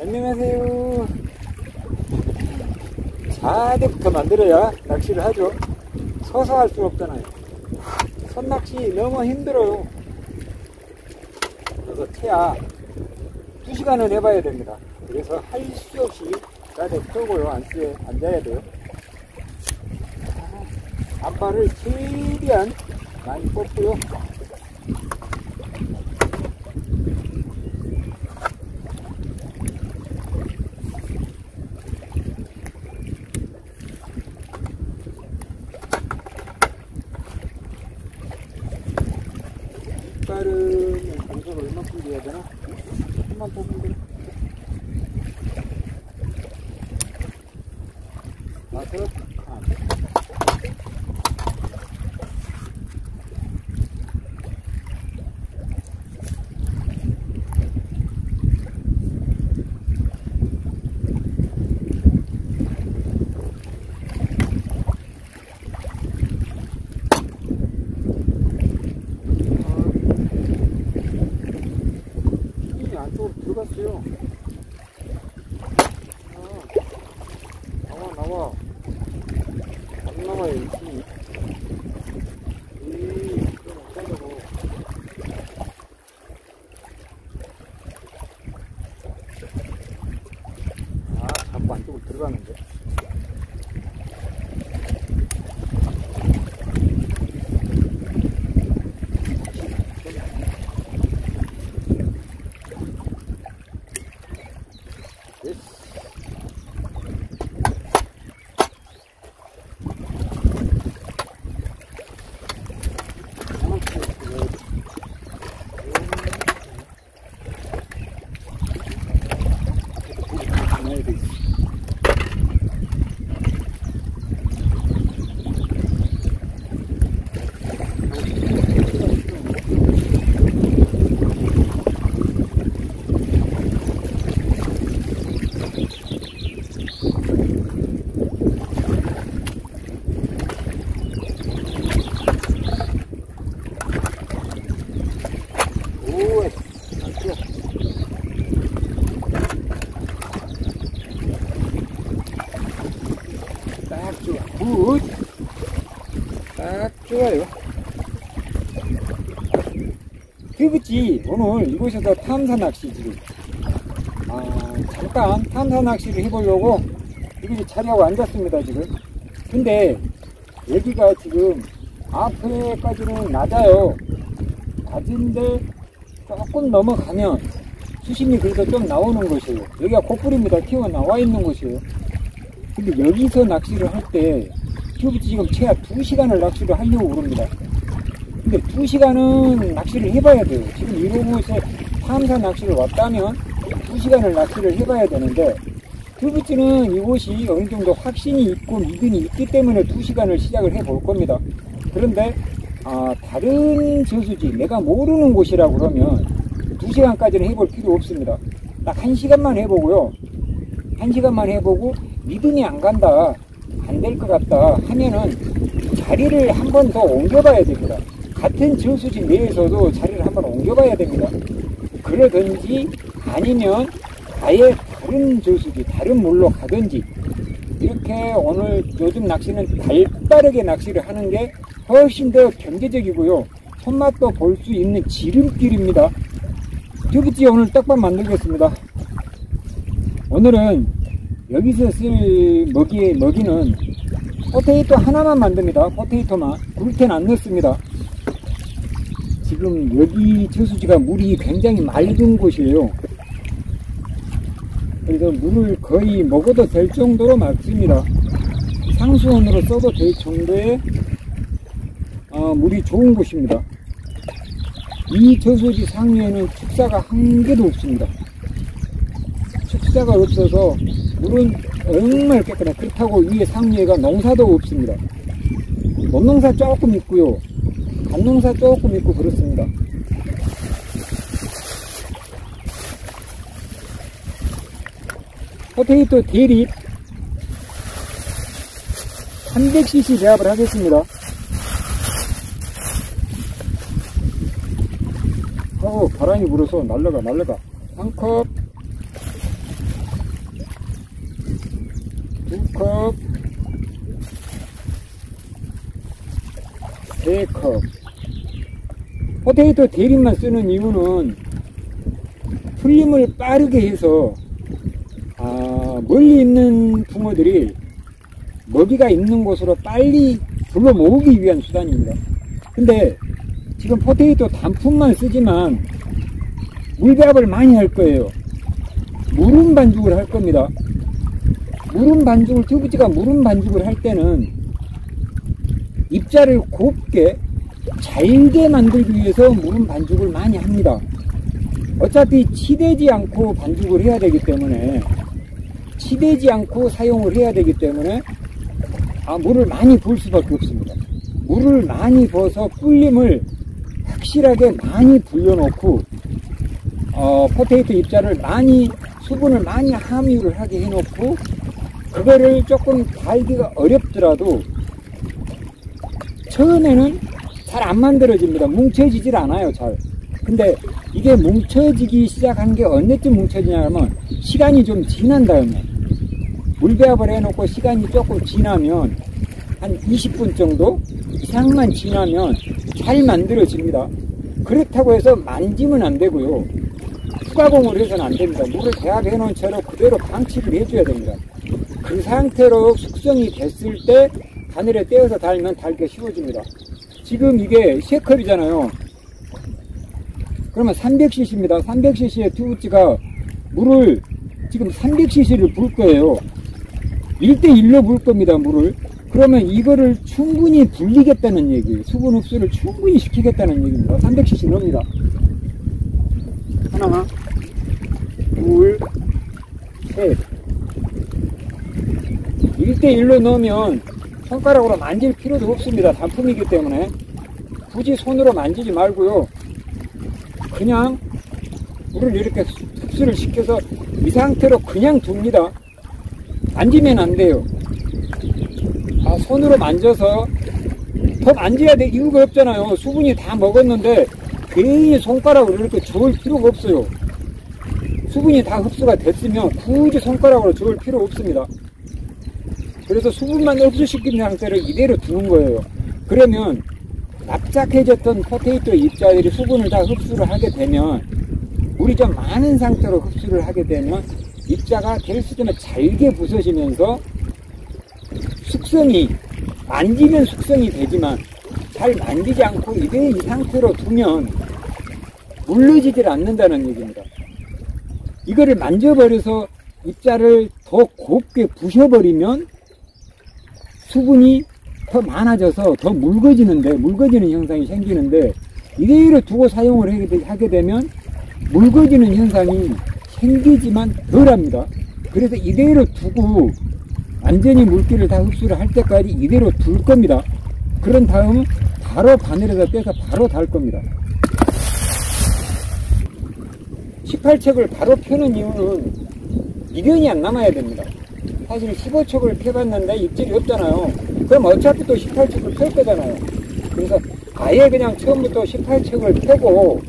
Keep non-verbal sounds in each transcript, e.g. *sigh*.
안녕하세요. 자대부터 만들어야 낚시를 하죠. 서서 할 수 없잖아요. 선낚시 너무 힘들어요. 그래서 태야 2시간은 해봐야 됩니다. 그래서 할 수 없이 자대 펴고요. 안쓰에 앉아야 돼요. 앞발을 최대한 많이 뻗고요. 빠르면 공사를 얼마큼 줘야 되나? 한만 뽑으면 되나? 다섯 칸. 힘이 안쪽으로 들어갔어요. 아, 나와, 나와. 안 나와요, 이 힘이. 이, 좀 어쩌려고. 아, 자꾸 안쪽으로 들어가는데. 예스. 오, 딱 좋아. 딱 좋아. good. 딱 좋아요. 그렇지. 오늘 이곳에서 탐사 낚시 지금. 아, 잠깐 탐사 낚시를 해보려고 이곳에 자리하고 앉았습니다, 지금. 근데 여기가 지금 앞에까지는 낮아요. 낮은데 조금 넘어가면 수심이 그래도 좀 나오는 곳이에요. 여기가 고불입니다. 튀어나와 있는 곳이에요. 근데 여기서 낚시를 할 때, 튜브지 지금 최하 2시간을 낚시를 하려고 그럽니다. 근데 2시간은 낚시를 해봐야 돼요. 지금 이곳에 탐사 낚시를 왔다면 2시간을 낚시를 해봐야 되는데, 튜브지는 이곳이 어느 정도 확신이 있고 믿음이 있기 때문에 2시간을 시작을 해 볼 겁니다. 그런데 아, 다른 저수지, 내가 모르는 곳이라고 그러면 2시간까지는 해볼 필요 없습니다. 딱 1시간만 해보고요. 1시간만 해보고 믿음이 안 간다, 안 될 것 같다 하면은 자리를 한 번 더 옮겨봐야 됩니다. 같은 저수지 내에서도 자리를 한번 옮겨봐야 됩니다. 그러든지 아니면 아예 다른 저수지, 다른 물로 가든지 이렇게 오늘 요즘 낚시는 발빠르게 낚시를 하는 게 훨씬 더 경제적이고요. 손맛도 볼 수 있는 지름길입니다. 저기지 오늘 떡밥 만들겠습니다. 오늘은 여기서 쓸 먹이, 먹이는 포테이토 하나만 만듭니다. 포테이토만. 글루텐 안 넣습니다. 지금 여기 저수지가 물이 굉장히 맑은 곳이에요. 그래서 물을 거의 먹어도 될 정도로 맑습니다. 상수원으로 써도 될 정도의 어, 물이 좋은 곳입니다. 이 저수지 상류에는 축사가 한 개도 없습니다. 축사가 없어서 물은 정말 깨끗해. 그렇다고 위에 상류에가 농사도 없습니다. 논농사 조금 있고요. 갓농사 조금 있고 그렇습니다. 포테이토 대립 300cc 배합을 하겠습니다. 어 바람이 불어서 날라가 날라가 한컵 컵, 세 컵. 포테이토 대립만 쓰는 이유는 풀림을 빠르게 해서 아, 멀리 있는 붕어들이 먹이가 있는 곳으로 빨리 불러 모으기 위한 수단입니다. 근데 지금 포테이토 단품만 쓰지만 물배합을 많이 할 거예요. 물음 반죽을 할 겁니다. 물음 반죽을 튜브지가 물음 반죽을 할 때는 입자를 곱게 잘게 만들기 위해서 물음 반죽을 많이 합니다. 어차피 치대지 않고 반죽을 해야 되기 때문에 치대지 않고 사용을 해야 되기 때문에 아, 물을 많이 부을 수밖에 없습니다. 물을 많이 부어서 뿔림을 확실하게 많이 불려놓고 어, 포테이토 입자를 많이 수분을 많이 함유를 하게 해놓고 그거를 조금 달기가 어렵더라도 처음에는 잘 안 만들어집니다. 뭉쳐지질 않아요, 잘. 근데 이게 뭉쳐지기 시작한 게 언제쯤 뭉쳐지냐면 시간이 좀 지난 다음에 물배합을 해놓고 시간이 조금 지나면 한 20분 정도 이상만 지나면 잘 만들어집니다. 그렇다고 해서 만지면 안 되고요. 추가공을 해서는 안 됩니다. 물을 배합해 놓은 채로 그대로 방치를 해줘야 됩니다. 그 상태로 숙성이 됐을 때 바늘에 떼어서 달면 달기가 쉬워집니다. 지금 이게 쉐컵이잖아요. 그러면 300cc입니다. 300cc의 튜브찌가 물을 지금 300cc를 부을 거예요. 1대1로 부을 겁니다, 물을. 그러면 이거를 충분히 불리겠다는 얘기예요. 수분 흡수를 충분히 시키겠다는 얘기입니다. 300cc 넣습니다. 하나, 둘, 셋. 1대1로 넣으면 손가락으로 만질 필요도 없습니다. 단품이기 때문에. 굳이 손으로 만지지 말고요. 그냥 물을 이렇게 흡수를 시켜서 이 상태로 그냥 둡니다. 만지면 안 돼요. 아, 손으로 만져서 더 만져야 될 이유가 없잖아요. 수분이 다 먹었는데 괜히 손가락으로 이렇게 저을 필요가 없어요. 수분이 다 흡수가 됐으면 굳이 손가락으로 저을 필요 없습니다. 그래서 수분만 흡수시킨 상태를 이대로 두는 거예요. 그러면 납작해졌던 포테이토 입자들이 수분을 다 흡수를 하게 되면 물이 좀 많은 상태로 흡수를 하게 되면 입자가 될 수있면 잘게 부서지면서 숙성이 만지면 숙성이 되지만 잘 만지지 않고 이대 이 상태로 두면 물러지질 않는다는 얘기입니다. 이거를 만져버려서 입자를 더 곱게 부셔버리면 수분이 더 많아져서 더 묽어지는데 묽어지는 현상이 생기는데 이대로 두고 사용을 하게 되면 묽어지는 현상이 생기지만 덜합니다. 그래서 이대로 두고 완전히 물기를 다 흡수를 할 때까지 이대로 둘 겁니다. 그런 다음 바로 바늘에다 빼서 바로 달 겁니다. 18척을 바로 펴는 이유는 미련이 안 남아야 됩니다. 사실 15척을 펴봤는데 입질이 없잖아요. 그럼 어차피 또 18척을 펼 거잖아요. 그래서 아예 그냥 처음부터 18척을 펴고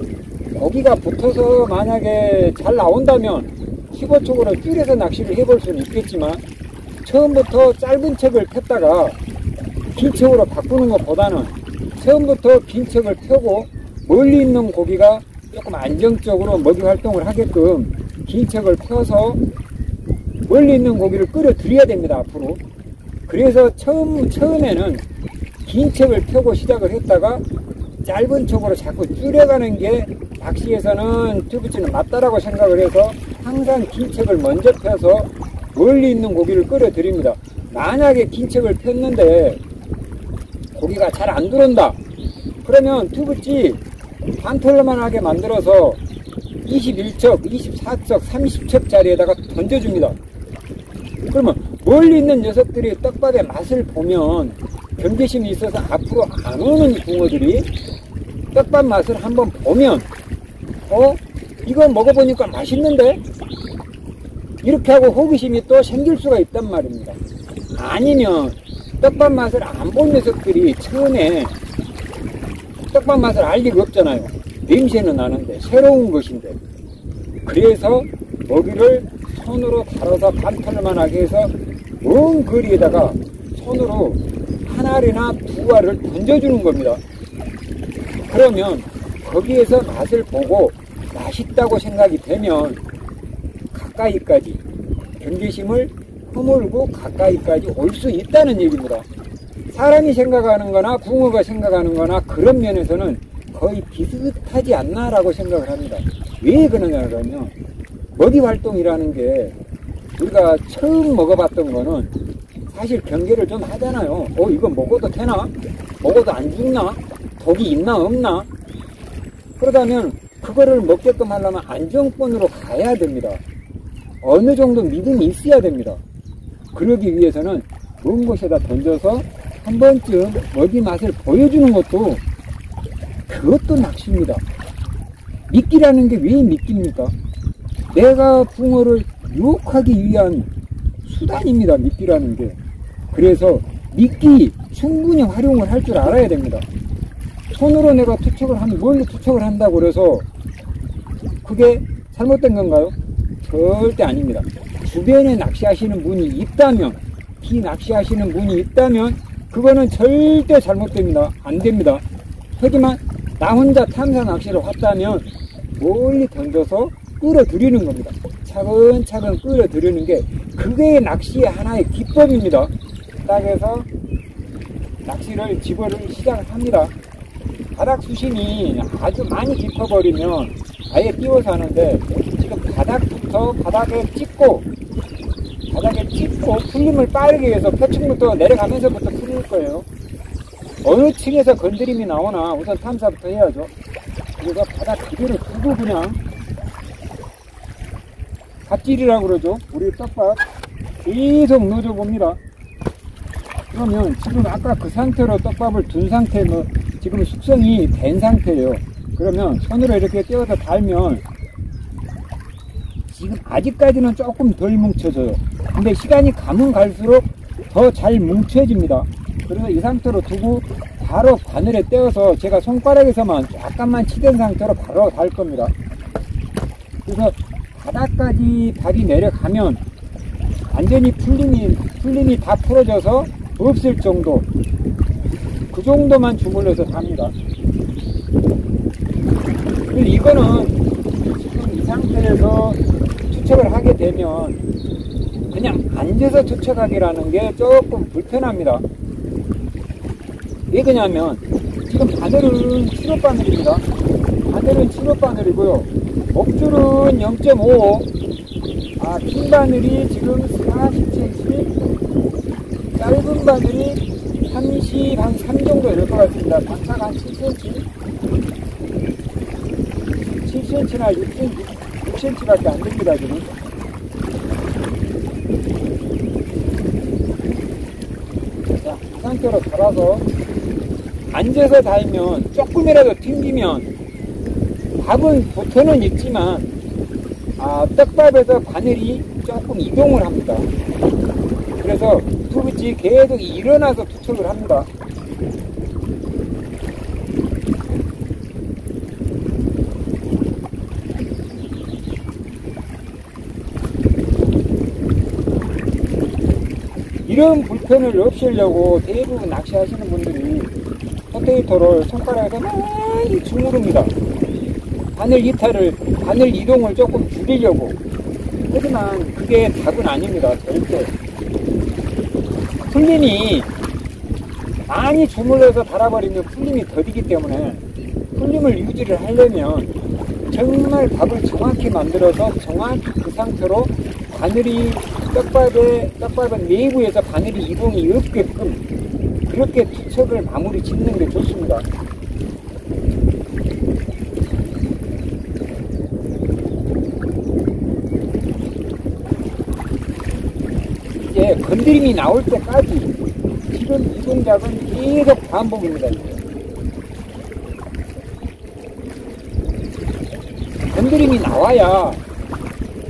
여기가 붙어서 만약에 잘 나온다면 15척으로 줄여서 낚시를 해볼 수는 있겠지만 처음부터 짧은 척을 폈다가 긴 척으로 바꾸는 것보다는 처음부터 긴 척을 펴고 멀리 있는 고기가 조금 안정적으로 먹이 활동을 하게끔 긴 척을 펴서 멀리 있는 고기를 끌어들여야 됩니다 앞으로 그래서 처음, 처음에는 긴 척을 펴고 시작을 했다가 짧은 척으로 자꾸 줄여가는 게 낚시에서는 튜브치는 맞다라고 생각을 해서 항상 긴 척을 먼저 펴서 멀리 있는 고기를 끌어들입니다. 만약에 긴 척을 폈는데 고기가 잘 안 들어온다. 그러면 튜브치 반털로만 하게 만들어서 21척, 24척, 30척짜리에다가 던져줍니다. 그러면 멀리 있는 녀석들이 떡밥의 맛을 보면 경계심이 있어서 앞으로 안 오는 붕어들이 떡밥 맛을 한번 보면 어? 이거 먹어보니까 맛있는데? 이렇게 하고 호기심이 또 생길 수가 있단 말입니다. 아니면 떡밥 맛을 안 본 녀석들이 처음에 떡밥 맛을 알 리가 없잖아요. 냄새는 나는데 새로운 것인데 그래서 먹이를 손으로 다뤄서 반털만 하게 해서 먼 거리에다가 손으로 한 알이나 두 알을 던져주는 겁니다. 그러면 거기에서 맛을 보고 맛있다고 생각이 되면 가까이까지 경계심을 허물고 가까이까지 올 수 있다는 얘기입니다. 사람이 생각하는 거나 붕어가 생각하는 거나 그런 면에서는 거의 비슷하지 않나라고 생각을 합니다. 왜 그러냐면 먹이 활동이라는 게 우리가 처음 먹어봤던 거는 사실 경계를 좀 하잖아요. 어, 이거 먹어도 되나? 먹어도 안 죽나? 독이 있나 없나? 그러다면 그거를 먹게끔 하려면 안정권으로 가야 됩니다. 어느 정도 믿음이 있어야 됩니다. 그러기 위해서는 먼 곳에다 던져서 한 번쯤 먹이 맛을 보여주는 것도 그것도 낚시입니다. 미끼라는 게 왜 미끼입니까? 내가 붕어를 유혹하기 위한 수단입니다. 미끼라는 게. 그래서 미끼 충분히 활용을 할 줄 알아야 됩니다. 손으로 내가 투척을 하면 뭘로 투척을 한다고 그래서 그게 잘못된 건가요? 절대 아닙니다. 주변에 낚시하시는 분이 있다면, 기 낚시하시는 분이 있다면, 그거는 절대 잘못됩니다. 안 됩니다. 하지만, 나 혼자 탐사 낚시를 왔다면, 멀리 던져서 끌어들이는 겁니다. 차근차근 끌어들이는 게, 그게 낚시의 하나의 기법입니다. 딱해서 낚시를 집어를 시작을 합니다. 바닥 수심이 아주 많이 깊어버리면 아예 띄워서 하는데 지금 바닥부터 바닥에 찍고 바닥에 찍고 풀림을 빠르게 해서 표층부터 내려가면서부터 풀릴 거예요. 어느 층에서 건드림이 나오나 우선 탐사부터 해야죠. 그래서 바닥 그대로 두고 그냥 갓질이라고 그러죠. 우리 떡밥 계속 넣어줘 봅니다. 그러면 지금 아까 그 상태로 떡밥을 둔 상태 뭐 지금 숙성이 된 상태예요. 그러면 손으로 이렇게 떼어서 달면 지금 아직까지는 조금 덜 뭉쳐져요. 근데 시간이 가면 갈수록 더 잘 뭉쳐집니다. 그래서 이 상태로 두고 바로 바늘에 떼어서 제가 손가락에서만 약간만 치댄 상태로 바로 달 겁니다. 그래서 바닥까지 발이 내려가면 완전히 풀림이, 풀림이 다 풀어져서 없을 정도 그 정도만 주물러서 답니다. 이거는 지금 이 상태에서 투척을 하게 되면 그냥 앉아서 투척하기라는 게 조금 불편합니다. 왜 그러냐면 지금 바늘은 7호 바늘입니다. 바늘은 7호 바늘이고요. 목줄은 0.5 아, 긴 바늘이 지금 40cm 짧은 바늘이 30, 한 3 정도 될것 같습니다. 단차가 한 7cm 7cm나 6cm, 6cm밖에 안 됩니다, 지금. 자, 이 상태로 달아서 앉아서 달면 조금이라도 튕기면 밥은 붙어는 있지만 아, 떡밥에서 바늘이 조금 이동을 합니다. 그래서 투붙이 계속 일어나서 투척을 합니다. 이런 불편을 없애려고 대부분 낚시하시는 분들이 포테이토를 손가락에서 많이 주무릅니다. 바늘 이탈을, 바늘 이동을 조금 줄이려고. 하지만 그게 답은 아닙니다. 절대. 풀림이 많이 주물러서 달아버리면 풀림이 더디기 때문에 풀림을 유지를 하려면 정말 밥을 정확히 만들어서 정확히 그 상태로 바늘이 떡밥에, 떡밥은 내부에서 바늘이 이동이 없게끔 그렇게 투척을 마무리 짓는 게 좋습니다. 건드림이 나올 때까지 지금 이 동작은 계속 반복입니다. 건드림이 나와야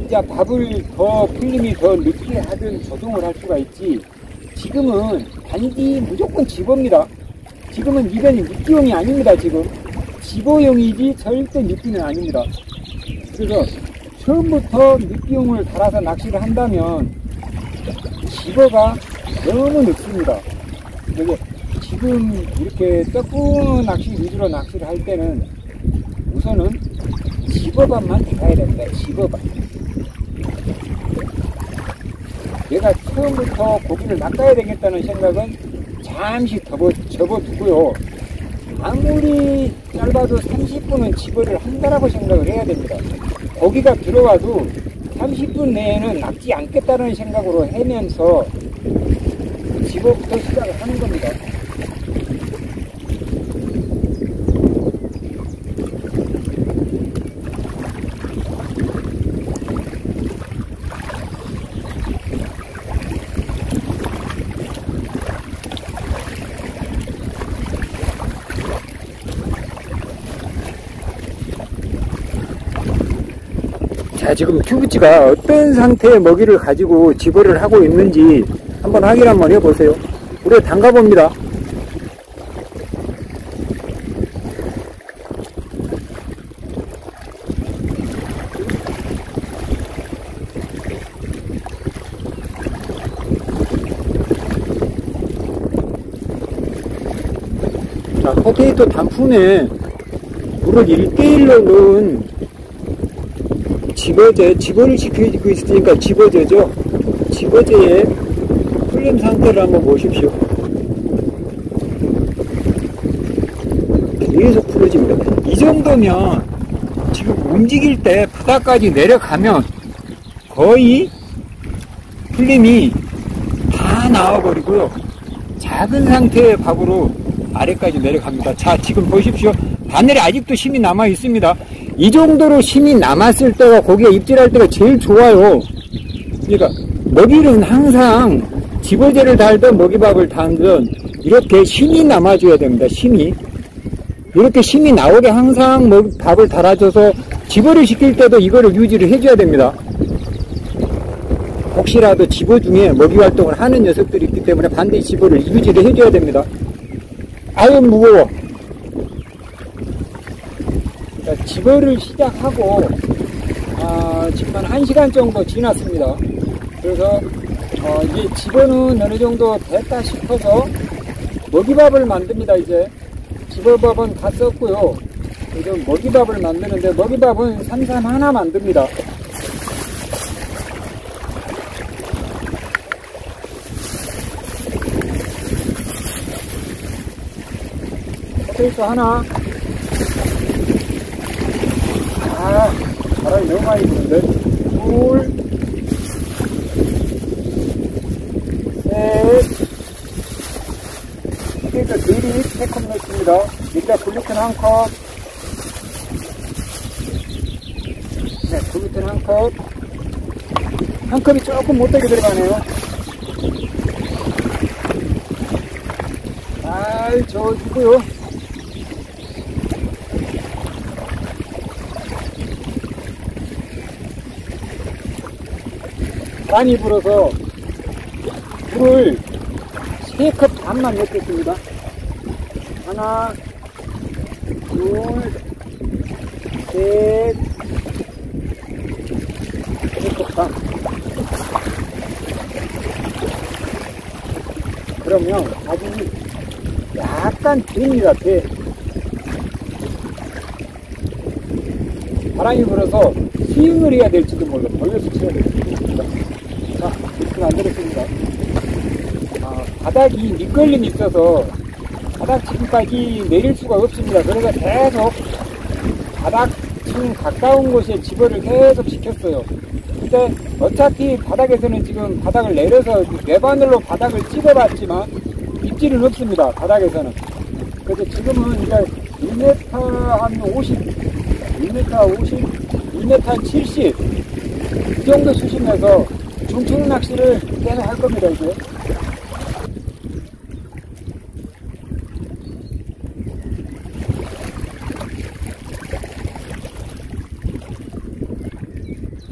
이제 밥을 더 풀림이 더 늦게 하든 조정을 할 수가 있지 지금은 단지 무조건 집어입니다. 지금은 이변이 미끼용이 아닙니다. 지금 집어용이지 절대 미끼는 아닙니다. 그래서 처음부터 미끼용을 달아서 낚시를 한다면 집어가 너무 늦습니다. 그래서 지금 이렇게 떡붕 낚시 위주로 낚시를 할 때는 우선은 집어반만 달아야 됩니다. 집어반. 내가 처음부터 고기를 낚아야 되겠다는 생각은 잠시 접어, 접어두고요. 아무리 짧아도 30분은 집어를 한다라고 생각을 해야 됩니다. 고기가 들어와도 30분 내에는 낚지 않겠다는 생각으로 해면서 집어부터 시작을 하는 겁니다. 자, 지금 큐브치가 어떤 상태의 먹이를 가지고 집어를 하고 있는지 한번 확인 한번 해보세요. 우리가 담가 봅니다. 자, 포테이토 단풍에 물을 1대1로 넣은 집어제, 집어를 지키고 있으니까 집어제죠. 집어제의 풀림 상태를 한번 보십시오. 계속 풀어집니다. 이 정도면 지금 움직일 때 바닥까지 내려가면 거의 풀림이 다 나와버리고요. 작은 상태의 밥으로 아래까지 내려갑니다. 자, 지금 보십시오. 바늘에 아직도 심이 남아 있습니다. 이 정도로 심이 남았을 때가 고기가 입질할 때가 제일 좋아요. 그러니까 먹이는 항상 집어제를 달든 먹이밥을 달든 이렇게 심이 남아줘야 됩니다. 심이 이렇게 심이 나오게 항상 먹, 밥을 달아줘서 집어를 시킬 때도 이거를 유지를 해줘야 됩니다. 혹시라도 집어 중에 먹이 활동을 하는 녀석들이 있기 때문에 반드시 집어를 유지를 해줘야 됩니다. 아유 무거워. 자, 집어를 시작하고 아, 지금 한 1시간 정도 지났습니다. 그래서 어, 이제 집어는 어느 정도 됐다 싶어서 먹이밥을 만듭니다. 이제 집어밥은 다 썼고요. 이제 먹이밥을 만드는데 먹이밥은 산산 하나 만듭니다. 포테이토 하나 아, 바람이 너무 많이 부는데. 둘, 셋, 그러니까 미리 3컵 넣습니다. 일단 글루텐 한 컵. 네, 글루텐 한 컵. 한 컵이 조금 못되게 들어가네요. 잘 저어주고요. 많이 불어서 물을 3컵 반만 넣겠습니다. 하나, 둘, 셋, 3컵 반. 그러면 바닥이 약간 됩니다, 돼. 바람이 불어서 스윙을 해야 될지도 몰라. 벌려서 쳐야 될지도. 자, 이렇게 만들었습니다. 아, 바닥이 밑걸림이 있어서 바닥층까지 내릴 수가 없습니다. 그래서 계속 바닥층 가까운 곳에 집어를 계속 시켰어요. 근데 어차피 바닥에서는 지금 바닥을 내려서 내바늘로 바닥을 찍어봤지만 입질은 없습니다. 바닥에서는. 그래서 지금은 이제 1m 한 50, 1m 50, 1m 한 70, 이 정도 수심에서 중층 낚시를 계속 할 겁니다, 이제.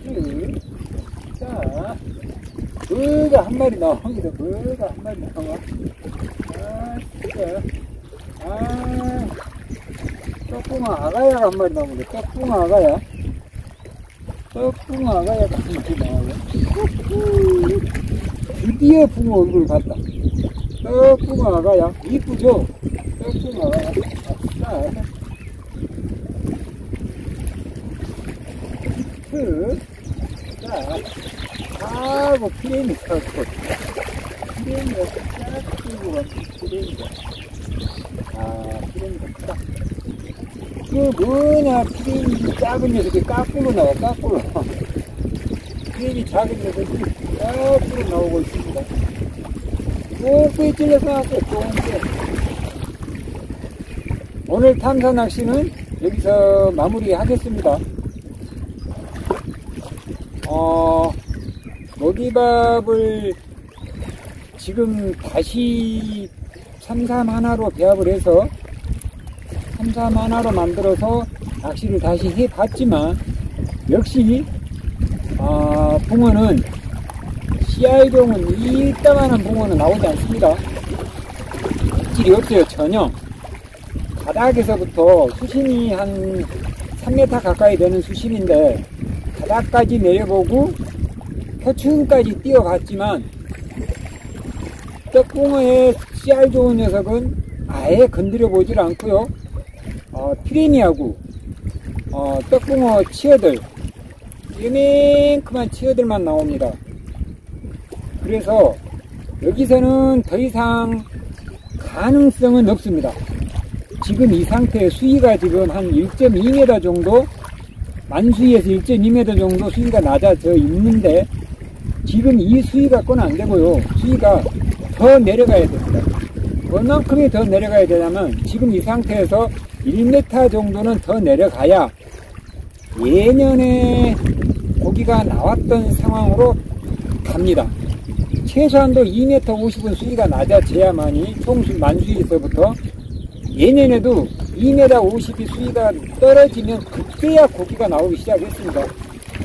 음, 자, 뭐가 한 마리 나옵니다. 뭐가 한 마리 나와. 아, 진짜. 아, 떡붕어 아가야가 한 마리 나옵니다. 떡붕어 아가야. 아가야가 한 마리 나와요. 드디어 붕어 얼굴을 봤다. 떡 붕어 아가야. 이쁘죠? 떡 붕어 아가야. 아싸. 그, 자, 아고 피레미 탔고. 피레미가 쫙 끌고 가, 피레미가. 아, 피레미가 크다. 그 뭐냐, 피레미 작은 녀석이 까꾸로 나와, 까꾸로. 피레미 작은 녀석이 까꾸로 나오고 있습니다. 꽁꽁 찔려서 꽁꽁. 오늘 탐사 낚시는 여기서 마무리 하겠습니다. 어, 먹이밥을 지금 다시 참삼 하나로 배합을 해서 하나로 만들어서 낚시를 다시 해봤지만 역시 아, 붕어는 CR종은 이따만한 붕어는 나오지 않습니다. 질이 없어요 전혀 바닥에서부터 수심이 한 3m 가까이 되는 수심인데 바닥까지 내려보고 표층까지 뛰어갔지만 떡붕어의 씨알 좋은 녀석은 아예 건드려 보질 않고요 어, 피레미하고 어, 떡붕어 치어들 이만큼만 치어들만 나옵니다 그래서 여기서는 더 이상 가능성은 없습니다 지금 이 상태의 수위가 지금 한 1.2m 정도 만수위에서 1.2m 정도 수위가 낮아져 있는데 지금 이 수위가 건 안 되고요. 수위가 더 내려가야 됩니다. 얼만큼이 더 내려가야 되냐면 지금 이 상태에서 1m 정도는 더 내려가야 예년에 고기가 나왔던 상황으로 갑니다. 최소한도 2m 50은 수위가 낮아져야만이 총 만수위에서부터 예년에도 2m 50이 수위가 떨어지면 그때야 고기가 나오기 시작했습니다.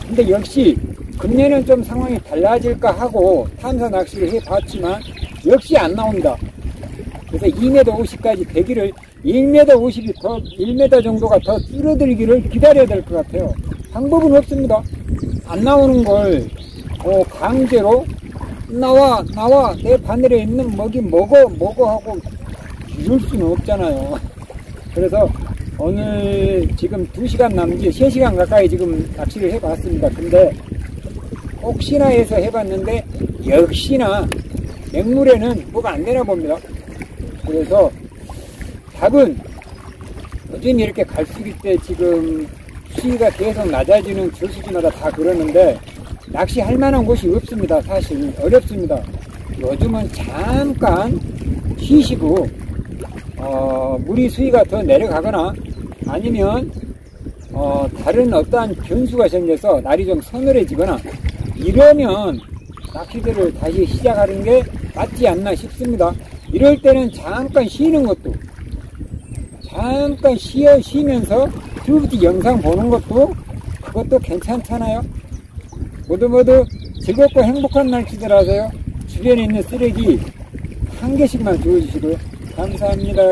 근데 역시 금년은 좀 상황이 달라질까 하고 탐사 낚시를 해봤지만 역시 안 나옵니다. 그래서 2m 50까지 되기를 1m 50이 더 1m 정도가 더 줄어들기를 기다려야 될 것 같아요. 방법은 없습니다. 안 나오는 걸 어, 강제로 나와 나와 내 바늘에 있는 먹이 먹어 먹어 하고 이럴 수는 없잖아요. *laughs* 그래서 오늘 지금 2시간 남지 3시간 가까이 지금 낚시를 해봤습니다. 근데 혹시나 해서 해봤는데 역시나 맹물에는 뭐가 안 되나 봅니다. 그래서 답은 요즘 이렇게 갈수기 때 지금 수위가 계속 낮아지는 저수지마다 다 그러는데 낚시할 만한 곳이 없습니다. 사실 어렵습니다. 요즘은 잠깐 쉬시고 어, 물이 수위가 더 내려가거나 아니면 어, 다른 어떠한 변수가 생겨서 날이 좀 서늘해지거나 이러면 낚시대를 다시 시작하는 게 맞지 않나 싶습니다. 이럴 때는 잠깐 쉬는 것도 잠깐 쉬어 쉬면서 튜브지 영상 보는 것도 그것도 괜찮잖아요. 모두 모두 즐겁고 행복한 날씨들 하세요. 주변에 있는 쓰레기 한 개씩만 주워주시고요. 감사합니다.